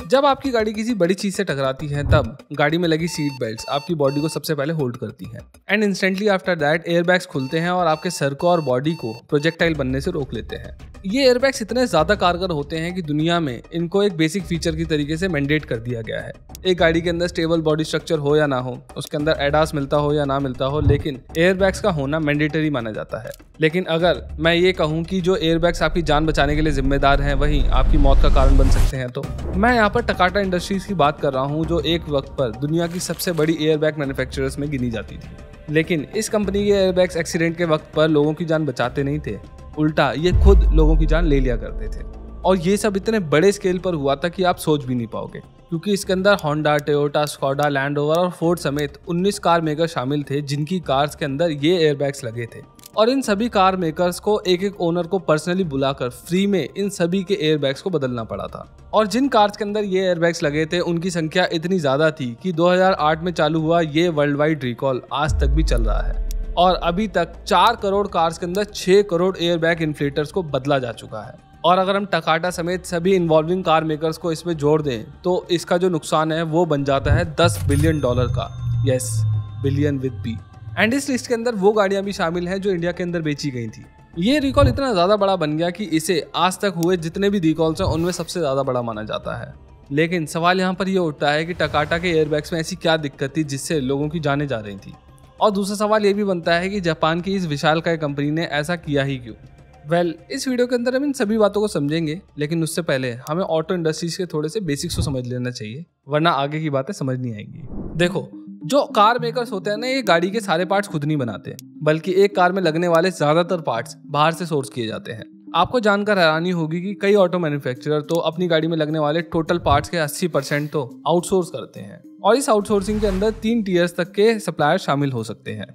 जब आपकी गाड़ी किसी बड़ी चीज़ से टकराती है, तब गाड़ी में लगी सीट बेल्ट आपकी बॉडी को सबसे पहले होल्ड करती है। And instantly after that airbags खुलते हैं और आपके सर को और बॉडी को प्रोजेक्टाइल बनने से रोक लेते हैं। ये एयरबैग्स इतने ज़्यादा कारगर होते हैं कि दुनिया में इनको एक बेसिक फीचर की तरीके से मैंडेट कर दिया गया है। एक गाड़ी के अंदर स्टेबल बॉडी स्ट्रक्चर हो या ना हो, उसके अंदर एडास मिलता हो या ना मिलता हो, लेकिन एयरबैग्स का होना मैंडेटरी माना जाता है। लेकिन अगर मैं ये कहूँ कि जो एयरबैग्स आपकी जान बचाने के लिए जिम्मेदार हैं, वही आपकी मौत का कारण बन सकते हैं तो मैं यहाँ पर टकाटा इंडस्ट्रीज़ की बात कर रहा हूँ, जो एक वक्त पर दुनिया की सबसे बड़ी एयरबैग मैन्युफैक्चरर्स में गिनी जाती थी। लेकिन इस कंपनी के एयरबैग्स एक्सीडेंट के वक्त पर लोगों की जान बचाते नहीं थे। उल्टा, ये खुद लोगों की जान ले लिया करते थे। और ये सब इतने बड़े स्केल पर हुआ था कि आप सोच भी नहीं पाओगे। क्योंकि इसके अंदर Honda Toyota Skoda Land Rover और फोर्ड समेत 19 कार मेकर शामिल थे, जिनकी कार्स के अंदर ये एयरबैग्स लगे थे। और इन सभी कार मेकर्स को एक एक ओनर को पर्सनली बुलाकर फ्री में इन सभी के एयरबैग्स को बदलना पड़ा था। और जिन कार्स के अंदर ये एयरबैग्स लगे थे, उनकी संख्या इतनी ज़्यादा थी कि 2008 में चालू हुआ ये वर्ल्ड वाइड रिकॉल आज तक भी चल रहा है। और अभी तक चार करोड़ कार्स के अंदर छह करोड़ एयरबैग इन्फ्लेटर्स को बदला जा चुका है। और अगर हम टकाटा समेत सभी इन्वॉल्विंग कार मेकर्स को इसमें जोड़ दें तो इसका जो नुकसान है, वो बन जाता है दस बिलियन डॉलर का। Yes billion with B and इस लिस्ट के अंदर वो गाड़ियाँ भी शामिल हैं जो इंडिया के अंदर बेची गई थी। ये रिकॉल इतना ज़्यादा बड़ा बन गया कि इसे आज तक हुए जितने भी रिकॉल्स हैं उनमें सबसे ज़्यादा बड़ा माना जाता है। लेकिन सवाल यहाँ पर यह उठता है कि टकाटा के एयरबैग्स में ऐसी क्या दिक्कत थी जिससे लोगों की जाने जा रही थी? और दूसरा सवाल ये भी बनता है कि जापान की इस विशाल काय कंपनी ने ऐसा किया ही क्यों? वेल well, इस वीडियो के अंदर हम इन सभी बातों को समझेंगे लेकिन उससे पहले हमें ऑटो इंडस्ट्रीज़ के थोड़े से बेसिक्स को समझ लेना चाहिए वरना आगे की बातें समझ नहीं आएँगी। देखो जो कार मेकर्स होते हैं ना, ये गाड़ी के सारे पार्ट्स खुद नहीं बनाते, बल्कि एक कार में लगने वाले ज़्यादातर पार्ट्स बाहर से सोर्स किए जाते हैं। आपको जानकर हैरानी होगी कि कई ऑटो मैन्युफैक्चरर तो अपनी गाड़ी में लगने वाले टोटल पार्ट्स के 80 परसेंट तो आउटसोर्स करते हैं, और इस आउटसोर्सिंग के अंदर तीन टीयर्स तक के सप्लायर शामिल हो सकते हैं।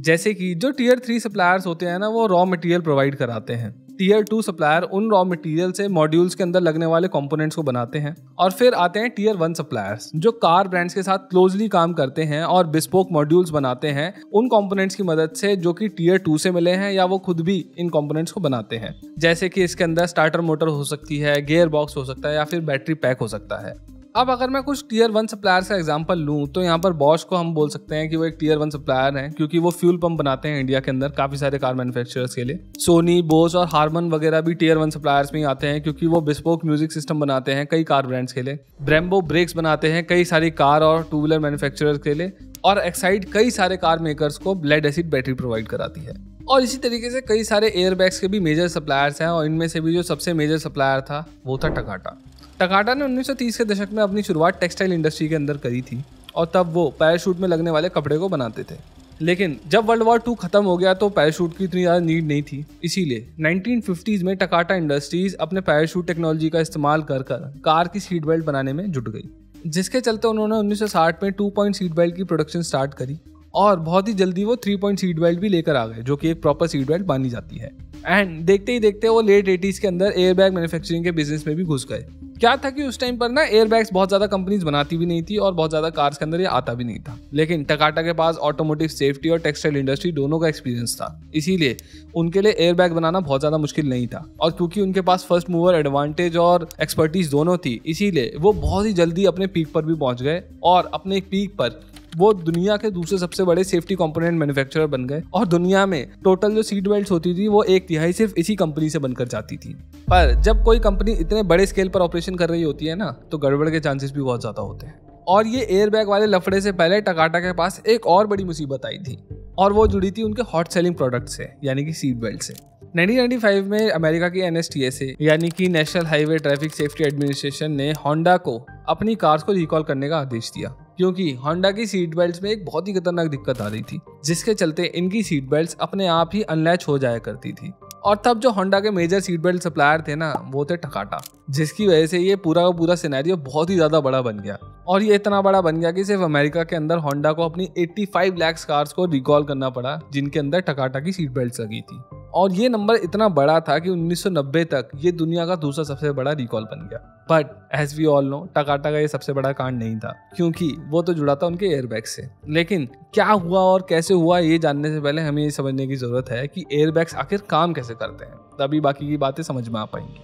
जैसे कि जो टीयर थ्री सप्लायर्स होते हैं ना, वो रॉ मटेरियल प्रोवाइड कराते हैं। टीयर टू सप्लायर उन रॉ मटेरियल से मॉड्यूल्स के अंदर लगने वाले कंपोनेंट्स को बनाते हैं और फिर आते हैं टीयर वन सप्लायर्स जो कार ब्रांड्स के साथ क्लोजली काम करते हैं और बिस्पोक मॉड्यूल्स बनाते हैं उन कंपोनेंट्स की मदद से जो कि टीयर टू से मिले हैं या वो खुद भी इन कंपोनेंट्स को बनाते हैं। जैसे कि इसके अंदर स्टार्टर मोटर हो सकती है गेयर बॉक्स हो सकता है या फिर बैटरी पैक हो सकता है। अब अगर मैं कुछ टीयर वन सप्लायर्स का एग्ज़ाम्पल लूँ तो यहाँ पर बॉश को हम बोल सकते हैं कि वो एक टीयर वन सप्लायर है, क्योंकि वो फ्यूल पंप बनाते हैं इंडिया के अंदर काफ़ी सारे कार मैन्युफैक्चरर्स के लिए। सोनी बोस और हारमन वगैरह भी टीयर वन सप्लायर्स में आते हैं, क्योंकि वो बिस्पोक म्यूज़िक सिस्टम बनाते हैं कई कार ब्रांड्स के लिए। ब्रेम्बो ब्रेक्स बनाते हैं कई सारी कार और टू व्हीलर मैन्युफैक्चरर्स के लिए, और एक्साइड कई सारे कार मेकर्स को ब्लेड एसिड बैटरी प्रोवाइड कराती है। और इसी तरीके से कई सारे एयरबैग्स के भी मेजर सप्लायर्स हैं, और इनमें से भी जो सबसे मेजर सप्लायर था, वो था टकाटा टकाटा ने 1930 के दशक में अपनी शुरुआत टेक्सटाइल इंडस्ट्री के अंदर करी थी और तब वो पैराशूट में लगने वाले कपड़े को बनाते थे। लेकिन जब वर्ल्ड वॉर टू खत्म हो गया तो पैराशूट की इतनी ज़्यादा नीड नहीं थी। इसीलिए 1950s में टकाटा इंडस्ट्रीज़ अपने पैराशूट टेक्नोलॉजी का इस्तेमाल कर कर कार की सीट बेल्ट बनाने में जुट गई, जिसके चलते उन्होंने 1960 में टू पॉइंट सीट बेल्ट की प्रोडक्शन स्टार्ट करी और बहुत ही जल्दी वो थ्री पॉइंट सीट बेल्ट भी लेकर आ गए, जो कि एक प्रॉपर सीट बेल्ट मानी जाती है। एंड देखते ही देखते वो लेट एटीज के अंदर एयरबैग मैन्युफैक्चरिंग के बिज़नेस में भी घुस गए। क्या था कि उस टाइम पर ना एयरबैग्स बहुत ज़्यादा कंपनीज़ बनाती भी नहीं थी और बहुत ज़्यादा कार्स के अंदर ये आता भी नहीं था। लेकिन टकाटा के पास ऑटोमोटिव सेफ्टी और टेक्सटाइल इंडस्ट्री दोनों का एक्सपीरियंस था। इसीलिए उनके लिए एयरबैग बनाना बहुत ज़्यादा मुश्किल नहीं था। और क्योंकि उनके पास फ़र्स्ट मूवर एडवांटेज और एक्सपर्टीज दोनों थी, इसीलिए वो बहुत ही जल्दी अपने पीक पर भी पहुँच गए और अपने पीक पर वो दुनिया के दूसरे सबसे बड़े सेफ्टी कंपोनेंट मैन्युफैक्चरर बन गए और दुनिया में टोटल जो सीट बेल्ट होती थी, वो एक तिहाई सिर्फ़ इसी कंपनी से बनकर जाती थी। पर जब कोई कंपनी इतने बड़े स्केल पर ऑपरेशन कर रही होती है ना तो गड़बड़ के चांसेस भी बहुत ज़्यादा होते हैं। और ये एयर बैग वाले लफड़े से पहले टकाटा के पास एक और बड़ी मुसीबत आई थी और वो जुड़ी थी उनके हॉट सेलिंग प्रोडक्ट से, यानी कि सीट बेल्ट से। 1995 में अमेरिका की एन यानी कि National Highway Traffic Safety Administration ने होंडा को अपनी कार्स को रिकॉल करने का आदेश दिया। क्योंकि होंडा की सीट बेल्ट में एक बहुत ही खतरनाक दिक्कत आ रही थी, जिसके चलते इनकी सीट बेल्ट अपने आप ही अनलैच हो जाया करती थी। और तब जो होंडा के मेजर सीट बेल्ट सप्लायर थे ना, वो थे टकाटा जिसकी वजह से ये पूरा का पूरा सिनेरियो बहुत ही ज़्यादा बड़ा बन गया। और ये इतना बड़ा बन गया कि सिर्फ़ अमेरिका के अंदर होंडा को अपनी 85 लाख कार्स को रिकॉल करना पड़ा, जिनके अंदर टकाटा की सीट बेल्ट लगी थी। और ये नंबर इतना बड़ा था कि 1990 तक ये दुनिया का दूसरा सबसे बड़ा रिकॉल बन गया। But as we all know Takata का ये सबसे बड़ा कांड नहीं था, क्योंकि वो तो जुड़ा था उनके एयरबैग से। लेकिन क्या हुआ और कैसे हुआ, ये जानने से पहले हमें ये समझने की ज़रूरत है कि एयरबैग्स आखिर काम कैसे करते हैं। तभी बाकी की बातें समझ में आ पाएँगी।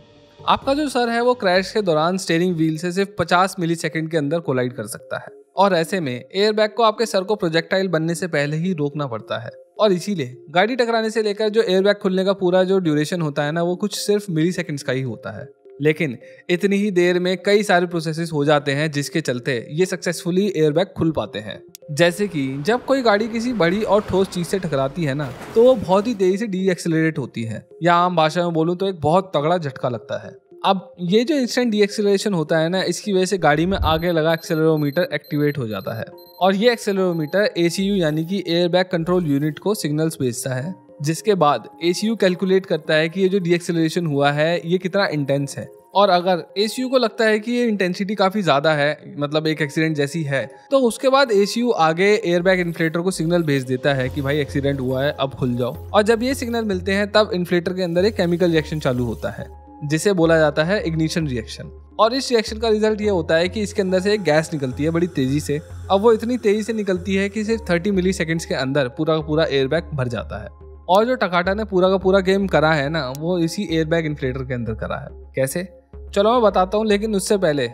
आपका जो सर है, वो क्रैश के दौरान स्टेयरिंग व्हील से सिर्फ़ 50 मिली सेकेंड के अंदर कोलाइड कर सकता है। और ऐसे में एयरबैग को आपके सर को प्रोजेक्टाइल बनने से पहले ही रोकना पड़ता है। और इसीलिए, गाड़ी टकराने से लेकर जो एयरबैग खुलने का पूरा जो ड्यूरेशन होता है ना, वो कुछ सिर्फ़ मिली का ही होता है। लेकिन इतनी ही देर में कई सारे प्रोसेसेस हो जाते हैं जिसके चलते ये सक्सेसफुली एयरबैग खुल पाते हैं। जैसे कि जब कोई गाड़ी किसी बड़ी और ठोस चीज़ से टकराती है ना तो वो बहुत ही तेज़ी से डी होती है। या आम भाषा में बोलूँ तो एक बहुत तगड़ा झटका लगता है। अब ये जो इंस्टेंट डी होता है ना, इसकी वजह से गाड़ी में आगे लगा एक्सेलरोमीटर एक्टिवेट हो जाता है। और ये एक्सेलरोमीटर एसीयू यानी कि एयरबैग कंट्रोल यूनिट को सिग्नल्स भेजता है। जिसके बाद ए कैलकुलेट करता है कि ये जो डी हुआ है, ये कितना इंटेंस है। और अगर ए को लगता है कि ये इंटेंसिटी काफ़ी ज़्यादा है मतलब एक एक्सीडेंट जैसी है तो उसके बाद ए आगे एयरबैग इन्फ्लेटर को सिग्नल भेज देता है कि भाई एक्सीडेंट हुआ है, अब खुल जाओ। और जब ये सिग्नल मिलते हैं, तब इन्फ्लेटर के अंदर एक केमिकल रिएक्शन चालू होता है, जिसे बोला जाता है इग्निशन रिएक्शन और इस रिएक्शन का रिज़ल्ट ये होता है कि इसके अंदर से एक गैस निकलती है बड़ी तेज़ी से। अब वो इतनी तेज़ी से निकलती है कि सिर्फ़ 30 मिली के अंदर पूरा पूरा एयरबैग भर जाता है। और जो टकाटा ने पूरा का पूरा गेम करा है ना, वो इसी एयरबैग इन्फ्लेटर के अंदर करा है। कैसे? चलो मैं बताता हूँ, लेकिन उससे पहले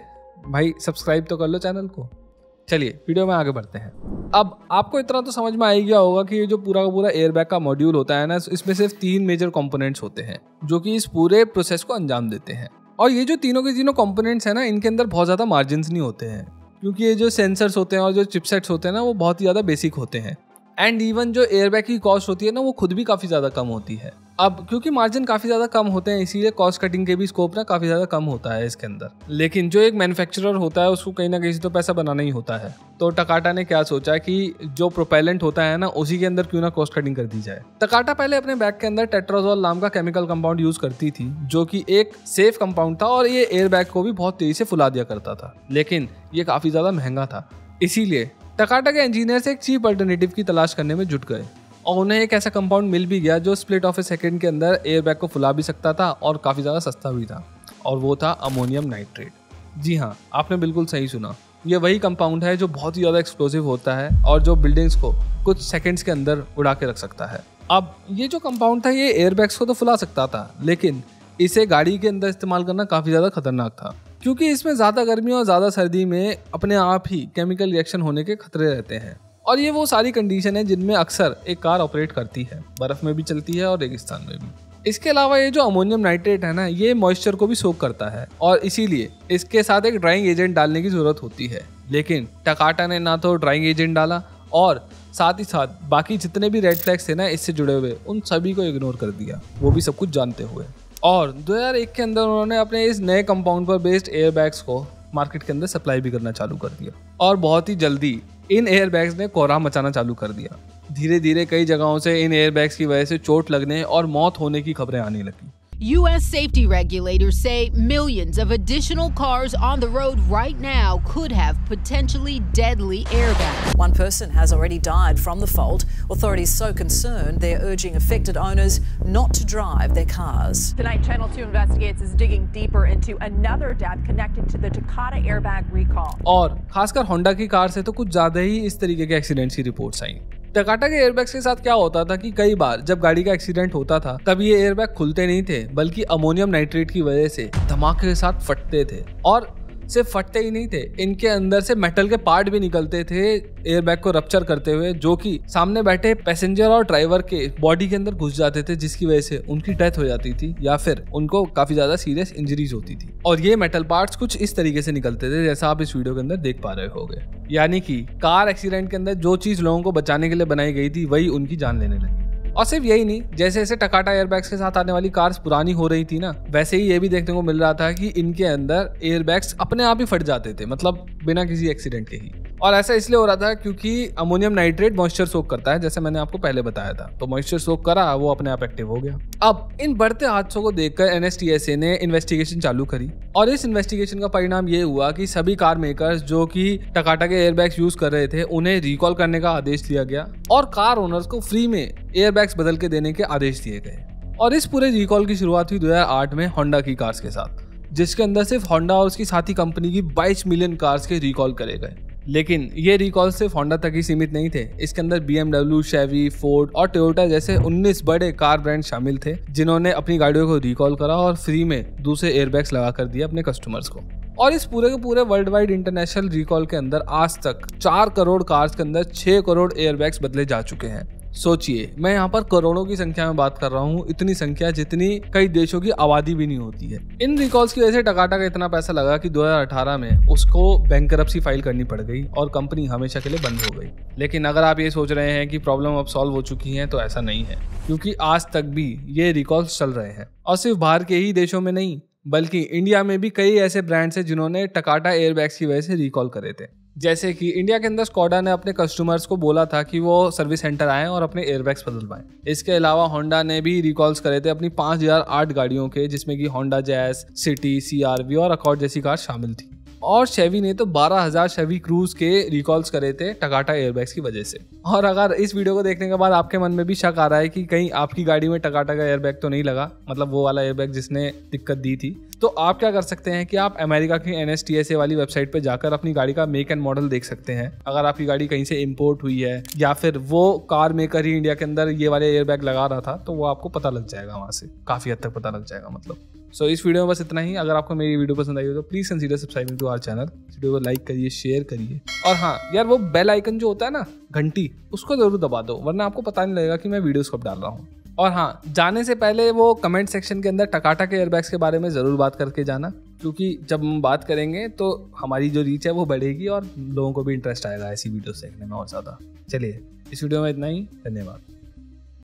भाई सब्सक्राइब तो कर लो चैनल को। चलिए वीडियो में आगे बढ़ते हैं। अब आपको इतना तो समझ में आ ही गया होगा कि ये जो पूरा का पूरा एयरबैग का मॉड्यूल होता है ना, इसमें सिर्फ़ तीन मेजर कंपोनेंट्स होते हैं, जो कि इस पूरे प्रोसेस को अंजाम देते हैं। और ये जो तीनों के तीनों कंपोनेंट्स हैं ना, इनके अंदर बहुत ज़्यादा मार्जिन नहीं होते हैं, क्योंकि ये जो सेंसर्स होते हैं और जो चिपसेट्स होते हैं ना, वो बहुत ही ज़्यादा बेसिक होते हैं। एंड इवन जो एयरबैग की कॉस्ट होती है ना, वो खुद भी काफ़ी ज़्यादा कम होती है। अब क्योंकि मार्जिन काफ़ी ज़्यादा कम होते हैं, इसीलिए कॉस्ट कटिंग के भी स्कोप ना काफ़ी ज़्यादा कम होता है इसके अंदर। लेकिन जो एक मैन्युफैक्चरर होता है, उसको कहीं ना कहीं से तो पैसा बनाना ही होता है। तो टकाटा ने क्या सोचा कि जो प्रोपेलेंट होता है ना, उसी के अंदर क्यों ना कॉस्ट कटिंग कर दी जाए। टकाटा पहले अपने बैग के अंदर टेट्राजोल नाम का केमिकल कंपाउंड यूज़ करती थी, जो कि एक सेफ़ कंपाउंड था और ये एयर बैग को भी बहुत तेज़ी से फुला दिया करता था। लेकिन ये काफ़ी ज़्यादा महँगा था। इसीलिए टकाटा के इंजीनियर एक चीप अल्टरनेटिव की तलाश करने में जुट गए। और उन्हें एक ऐसा कंपाउंड मिल भी गया जो स्प्लिट ऑफ़ ए सेकेंड के अंदर एयर बैग को फुला भी सकता था और काफ़ी ज़्यादा सस्ता भी था। और वो था अमोनियम नाइट्रेट जी हाँ आपने बिल्कुल सही सुना। ये वही कंपाउंड है जो बहुत ही ज़्यादा एक्सप्लोसिव होता है और जो बिल्डिंग्स को कुछ सेकेंड्स के अंदर उड़ा के रख सकता है। अब ये जो कंपाउंड था, ये एयरबैग्स को तो फुला सकता था, लेकिन इसे गाड़ी के अंदर इस्तेमाल करना काफ़ी ज़्यादा खतरनाक था। क्योंकि इसमें ज़्यादा गर्मी और ज़्यादा सर्दी में अपने आप ही केमिकल रिएक्शन होने के खतरे रहते हैं। और ये वो सारी कंडीशन है जिनमें अक्सर एक कार ऑपरेट करती है। बर्फ़ में भी चलती है और रेगिस्तान में भी। इसके अलावा ये जो अमोनियम नाइट्रेट है ना, ये मॉइस्चर को भी सोक करता है। और इसीलिए इसके साथ एक ड्राइंग एजेंट डालने की ज़रूरत होती है। लेकिन टकाटा ने ना तो ड्राइंग एजेंट डाला और साथ ही साथ बाकी जितने भी रेड फ्लैग्स थे ना इससे जुड़े हुए, उन सभी को इग्नोर कर दिया। वो भी सब कुछ जानते हुए। और 2001 के अंदर उन्होंने अपने इस नए कंपाउंड पर बेस्ड एयर बैग्स को मार्केट के अंदर सप्लाई भी करना चालू कर दिया। और बहुत ही जल्दी इन एयर बैग्स ने कोहरा मचाना चालू कर दिया। धीरे धीरे कई जगहों से इन एयर बैग्स की वजह से चोट लगने और मौत होने की खबरें आने लगी। U.S. safety regulators say millions of additional cars on the road right now could have potentially deadly airbags. One person has already died from the fault. Authorities so concerned they're urging affected owners not to drive their cars. Tonight, Channel 2 Investigates is digging deeper into another death connected to the Takata airbag recall. और खासकर Honda की car से तो कुछ ज्यादा ही इस तरीके के एक्सीडेंट्स की रिपोर्ट्स आई टकाटा के एयरबैग्स के साथ क्या होता था कि कई बार जब गाड़ी का एक्सीडेंट होता था, तब ये एयरबैग खुलते नहीं थे, बल्कि अमोनियम नाइट्रेट की वजह से धमाके के साथ फटते थे। और सिर्फ़ फटते ही नहीं थे। इनके अंदर से मेटल के पार्ट भी निकलते थे एयरबैग को रप्चर करते हुए, जो कि सामने बैठे पैसेंजर और ड्राइवर के बॉडी के अंदर घुस जाते थे, जिसकी वजह से उनकी डेथ हो जाती थी, या फिर उनको काफ़ी ज़्यादा सीरियस इंजरीज होती थी। और ये मेटल पार्ट्स कुछ इस तरीके से निकलते थे, जैसा आप इस वीडियो के अंदर देख पा रहे होगे। यानी कि कार एक्सीडेंट के अंदर जो चीज़ लोगों को बचाने के लिए बनाई गई थी, वही उनकी जान लेने लगी। और सिर्फ़ यही नहीं, जैसे जैसे टकाटा एयरबैग्स के साथ आने वाली कार्स पुरानी हो रही थी ना, वैसे ही ये भी देखने को मिल रहा था कि इनके अंदर एयरबैग्स अपने आप ही फट जाते थे मतलब बिना किसी एक्सीडेंट के ही। और ऐसा इसलिए हो रहा था क्योंकि अमोनियम नाइट्रेट मॉइस्चर सोक करता है, जैसे मैंने आपको पहले बताया था। तो मॉइस्चर सोक करा, वो अपने आप एक्टिव हो गया। अब इन बढ़ते हादसों को देखकर एनएसटीएसए ने इन्वेस्टिगेशन चालू करी। और इस इन्वेस्टिगेशन का परिणाम ये हुआ कि सभी कार मेकर्स जो कि टकाटा के एयरबैग्स यूज़ कर रहे थे, उन्हें रिकॉल करने का आदेश दिया गया और कार ओनर्स को फ्री में एयरबैग्स बदल के देने के आदेश दिए गए। और इस पूरे रिकॉल की शुरुआत हुई 2008 में होंडा की कार्स के साथ, जिसके अंदर सिर्फ़ होंडा और उसकी साथी कंपनी की 22 मिलियन कार्स के रिकॉल करे गए। लेकिन ये रिकॉल सिर्फ़ होंडा तक ही सीमित नहीं थे। इसके अंदर बी एमडब्ल्यू शेवी फोर्ड और टोयोटा जैसे 19 बड़े कार ब्रांड शामिल थे, जिन्होंने अपनी गाड़ियों को रिकॉल करा और फ्री में दूसरे एयरबैग्स लगा कर दिए अपने कस्टमर्स को। और इस पूरे के पूरे वर्ल्ड वाइड इंटरनेशनल रिकॉल के अंदर आज तक चार करोड़ कार्स के अंदर छह करोड़ एयरबैग्स बदले जा चुके हैं। सोचिए, मैं यहाँ पर करोड़ों की संख्या में बात कर रहा हूँ, इतनी संख्या जितनी कई देशों की आबादी भी नहीं होती है। इन रिकॉल्स की वजह से टकाटा का इतना पैसा लगा कि 2018 में उसको बैंक फ़ाइल करनी पड़ गई और कंपनी हमेशा के लिए बंद हो गई। लेकिन अगर आप ये सोच रहे हैं कि प्रॉब्लम अब सॉल्व हो चुकी है तो ऐसा नहीं है, क्योंकि आज तक भी ये रिकॉल्स चल रहे हैं। और सिर्फ़ बाहर के ही देशों में नहीं, बल्कि इंडिया में भी कई ऐसे ब्रांड्स हैं जिन्होंने टकाटा एयरबैग्स की वजह से रिकॉल करे थे। जैसे कि इंडिया के अंदर स्कॉडा ने अपने कस्टमर्स को बोला था कि वो सर्विस सेंटर आएँ और अपने एयरबैग्स बदलवाएँ। इसके अलावा होंडा ने भी रिकॉल्स करे थे अपनी पाँच हज़ार आठ गाड़ियों के, जिसमें कि होंडा जैस सिटी सीआरवी और अकॉर्ड जैसी कार शामिल थी। और शेवी ने तो 12000 शेवी क्रूज के रिकॉल्स करे थे टकाटा एयरबैग्स की वजह से। और अगर इस वीडियो को देखने के बाद आपके मन में भी शक आ रहा है कि कहीं आपकी गाड़ी में टकाटा का एयरबैग तो नहीं लगा मतलब वो वाला एयरबैग जिसने दिक्कत दी थी तो आप क्या कर सकते हैं कि आप अमेरिका की एन वाली वेबसाइट पर जाकर अपनी गाड़ी का मेक एंड मॉडल देख सकते हैं। अगर आपकी गाड़ी कहीं से इम्पोर्ट हुई है, या फिर वो कार मेकर ही इंडिया के अंदर ये वाले एयरबैग लगा रहा था तो वो आपको पता लग जाएगा वहाँ से। काफ़ी हद तक पता लग जाएगा मतलब। सो इस वीडियो में बस इतना ही। अगर आपको मेरी वीडियो पसंद आई हो तो please consider subscribing to our channel video को लाइक करिए शेयर करिए। और हाँ यार, वो बेल आइकन जो होता है ना, घंटी, उसको ज़रूर दबा दो, वरना आपको पता नहीं लगेगा कि मैं वीडियोस कब डाल रहा हूँ। और हाँ जाने से पहले वो कमेंट सेक्शन के अंदर टकाटा के एयरबैग्स के बारे में ज़रूर बात करके जाना, क्योंकि जब हम बात करेंगे तो हमारी जो रीच है वो बढ़ेगी और लोगों को भी इंटरेस्ट आएगा ऐसी वीडियोस देखने में और ज़्यादा। चलिए, इस वीडियो में इतना ही। धन्यवाद।